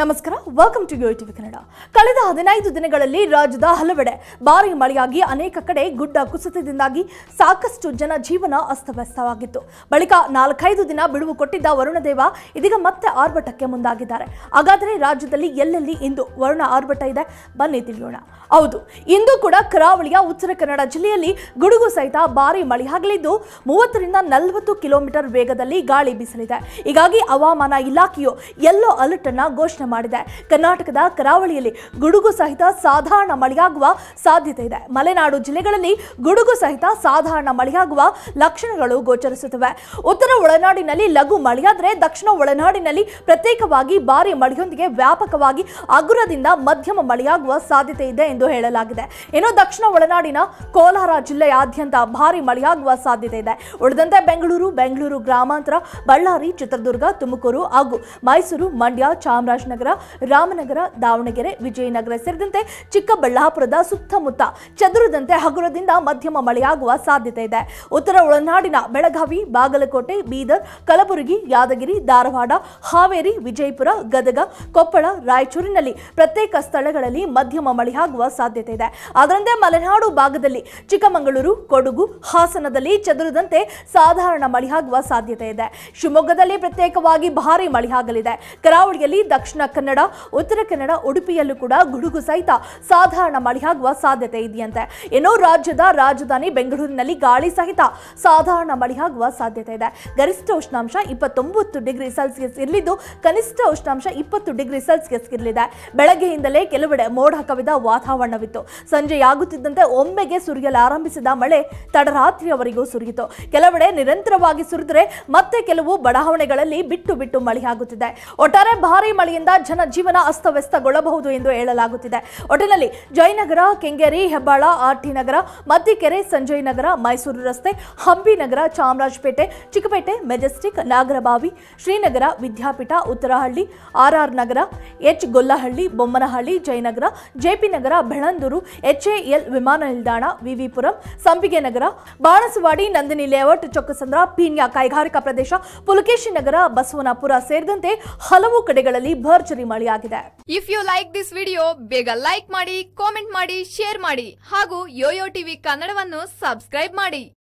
ನಮಸ್ಕಾರ welcome to yo TV Kannada ಕಳೆದ ಹದಿನೈದು ದಿನಗಳಲ್ಲಿ ರಾಜ್ಯದ ಹಲವೆಡೆ ಭಾರಿ ಮಳೆಯಾಗಿ ಅನೇಕ ಕಡೆ ಗುಡ್ಡ ಕುಸಿತದಿಂದಾಗಿ ಸಾಕಷ್ಟು ಜನ ಜೀವನ ಅಸ್ತವ್ಯಸ್ತವಾಗಿತ್ತು. ಬಳಿಕ ನಾಲ್ಕೈದು ದಿನ ಬಿಡುವು ಕೊಟ್ಟಿದ್ದ ವರುಣದೇವ ಇದೀಗ ಮತ್ತೆ ಆರ್ಭಟಕ್ಕೆ ಮುಂದಾಗಿದ್ದಾರೆ. ಹಾಗಾದರೆ ರಾಜ್ಯದಲ್ಲಿ ಎಲ್ಲೆಲ್ಲಿ ಇಂದು ವರುಣ ಆರ್ಭಟ ಇದೆ? ಬನ್ನಿ ತಿಳಿಯೋಣ. ಹೌದು, ಇಂದು ಕೂಡ ಕರಾವಳಿಯ ಉತ್ತರ ಕನ್ನಡ ಜಿಲ್ಲೆಯಲ್ಲಿ ಗುಡುಗು ಸಹಿತ ಭಾರಿ ಮಳೆಯಾಗಲಿದ್ದು ಮೂವತ್ತರಿಂದ ನಲವತ್ತು ಕಿಲೋಮೀಟರ್ ವೇಗದಲ್ಲಿ ಗಾಳಿ ಬೀಸಲಿದೆ. ಹೀಗಾಗಿ ಹವಾಮಾನ ಇಲಾಖೆಯು ಯೆಲ್ಲೋ ಅಲರ್ಟ್ ಅನ್ನ ಘೋಷಣೆ ಮಾಡಿದೆ. ಕರ್ನಾಟಕದ ಕರಾವಳಿಯಲ್ಲಿ ಗುಡುಗು ಸಹಿತ ಸಾಧಾರಣ ಮಳೆಯಾಗುವ ಸಾಧ್ಯತೆ ಇದೆ. ಮಲೆನಾಡು ಜಿಲ್ಲೆಗಳಲ್ಲಿ ಗುಡುಗು ಸಹಿತ ಸಾಧಾರಣ ಮಳೆಯಾಗುವ ಲಕ್ಷಣಗಳು ಗೋಚರಿಸುತ್ತವೆ. ಉತ್ತರ ಒಳನಾಡಿನಲ್ಲಿ ಲಘು ಮಳೆಯಾದರೆ ದಕ್ಷಿಣ ಒಳನಾಡಿನಲ್ಲಿ ಪ್ರತ್ಯೇಕವಾಗಿ ಭಾರಿ ಮಳೆಯೊಂದಿಗೆ ವ್ಯಾಪಕವಾಗಿ ಹಗುರದಿಂದ ಮಧ್ಯಮ ಮಳೆಯಾಗುವ ಸಾಧ್ಯತೆ ಇದೆ ಎಂದು ಹೇಳಲಾಗಿದೆ. ಇನ್ನು ದಕ್ಷಿಣ ಒಳನಾಡಿನ ಕೋಲಾರ ಜಿಲ್ಲೆಯಾದ್ಯಂತ ಭಾರಿ ಮಳೆಯಾಗುವ ಸಾಧ್ಯತೆ ಇದೆ. ಉಳಿದಂತೆ ಬೆಂಗಳೂರು ಬೆಂಗಳೂರು ಗ್ರಾಮಾಂತರ, ಬಳ್ಳಾರಿ, ಚಿತ್ರದುರ್ಗ, ತುಮಕೂರು ಹಾಗೂ ಮೈಸೂರು, ಮಂಡ್ಯ, ಚಾಮರಾಜನಗರ ರಾಮನಗರ, ದಾವಣಗೆರೆ, ವಿಜಯನಗರ ಸೇರಿದಂತೆ ಚಿಕ್ಕಬಳ್ಳಾಪುರದ ಸುತ್ತಮುತ್ತ ಚದುರದಂತೆ ಹಗುರದಿಂದ ಮಧ್ಯಮ ಮಳೆಯಾಗುವ ಸಾಧ್ಯತೆ ಇದೆ. ಉತ್ತರ ಒಳನಾಡಿನ ಬೆಳಗಾವಿ, ಬಾಗಲಕೋಟೆ, ಬೀದರ್, ಕಲಬುರಗಿ, ಯಾದಗಿರಿ, ಧಾರವಾಡ, ಹಾವೇರಿ, ವಿಜಯಪುರ, ಗದಗ, ಕೊಪ್ಪಳ, ರಾಯಚೂರಿನಲ್ಲಿ ಪ್ರತ್ಯೇಕ ಸ್ಥಳಗಳಲ್ಲಿ ಮಧ್ಯಮ ಮಳೆಯಾಗುವ ಸಾಧ್ಯತೆ ಇದೆ. ಅದರಂತೆ ಮಲೆನಾಡು ಭಾಗದಲ್ಲಿ ಚಿಕ್ಕಮಗಳೂರು, ಕೊಡಗು, ಹಾಸನದಲ್ಲಿ ಚದುರದಂತೆ ಸಾಧಾರಣ ಮಳೆಯಾಗುವ ಸಾಧ್ಯತೆ ಇದೆ. ಶಿವಮೊಗ್ಗದಲ್ಲಿ ಪ್ರತ್ಯೇಕವಾಗಿ ಭಾರಿ ಮಳೆಯಾಗಲಿದೆ. ಕರಾವಳಿಯಲ್ಲಿ ದಕ್ಷಿಣ ಕನ್ನಡ, ಉತ್ತರ ಕನ್ನಡ, ಉಡುಪಿಯಲ್ಲೂ ಕೂಡ ಗುಡುಗು ಸಹಿತ ಸಾಧಾರಣ ಮಳೆಯಾಗುವ ಸಾಧ್ಯತೆ ಇದೆಯಂತೆ. ಏನೋ ರಾಜ್ಯದ ರಾಜಧಾನಿ ಬೆಂಗಳೂರಿನಲ್ಲಿ ಗಾಳಿ ಸಹಿತ ಸಾಧಾರಣ ಮಳೆಯಾಗುವ ಸಾಧ್ಯತೆ ಇದೆ. ಗರಿಷ್ಠ ಉಷ್ಣಾಂಶ ಇಪ್ಪತ್ತೊಂಬತ್ತು ಡಿಗ್ರಿ ಸೆಲ್ಸಿಯಸ್ ಇರಲಿದ್ದು, ಕನಿಷ್ಠ ಉಷ್ಣಾಂಶ ಇಪ್ಪತ್ತು ಡಿಗ್ರಿ ಸೆಲ್ಸಿಯಸ್ ಇರಲಿದೆ. ಬೆಳಗ್ಗೆಯಿಂದಲೇ ಕೆಲವೆಡೆ ಮೋಡ ಕವಿದ ವಾತಾವರಣವಿತ್ತು. ಸಂಜೆಯಾಗುತ್ತಿದ್ದಂತೆ ಒಮ್ಮೆಗೆ ಸುರಿಯಲು ಆರಂಭಿಸಿದ ಮಳೆ ತಡರಾತ್ರಿಯವರೆಗೂ ಸುರಿಯಿತು. ಕೆಲವೆಡೆ ನಿರಂತರವಾಗಿ ಸುರಿದರೆ ಮತ್ತೆ ಕೆಲವು ಬಡಾವಣೆಗಳಲ್ಲಿ ಬಿಟ್ಟು ಬಿಟ್ಟು ಮಳೆಯಾಗುತ್ತಿದೆ ಒಟ್ಟಾರೆ ಭಾರಿ ಮಳೆಯಿಂದ ಜನಜೀವನ ಅಸ್ತವ್ಯಸ್ತಗೊಳ್ಳಬಹುದು ಎಂದು ಹೇಳಲಾಗುತ್ತಿದೆ. ಒಟ್ಟಿನಲ್ಲಿ ಜಯನಗರ, ಕೆಂಗೇರಿ, ಹೆಬ್ಬಾಳ ಆರ್ ಟಿ ನಗರ, ಮದ್ದಿಕೆರೆ, ಸಂಜಯ್ ನಗರ, ಮೈಸೂರು ರಸ್ತೆ, Hampi Nagar, Chamarajpet, Chickpet, Majestic, Nagarbhavi, Srinagar, Vidyapeeth, Uttarahalli, RR Nagar, H Gollahalli, Bommanahalli, Jayanagar JP Nagar Bellandur HAL ವಿಮಾನ ನಿಲ್ದಾಣ, ವಿವಿಪುರಂ, ಸಂಪಿಗೆ ನಗರ, ಬಾಣಸವಾಡಿ, ನಂದಿನಿ ಲೇಔಟ್, ಚೊಕ್ಕಸಂದ್ರ, ಪೀಣ್ಯ ಕೈಗಾರಿಕಾ ಪ್ರದೇಶ, ಪುಲಕೇಶಿ ನಗರ, ಬಸವನಪುರ ಸೇರಿದಂತೆ ಹಲವು ಕಡೆಗಳಲ್ಲಿ ಭರ್ಜರಿ ಮಳೆಯಾಗಿದೆ. If you like this video ಬೇಗ ಲೈಕ್ ಮಾಡಿ ಕಾಮೆಂಟ್ ಮಾಡಿ ಶೇರ್ ಮಾಡಿ ಹಾಗೂ ಯೋಯೋ ಟಿವಿ ಕನ್ನಡವನ್ನು ಸಬ್ಸ್ಕ್ರೈಬ್ ಮಾಡಿ.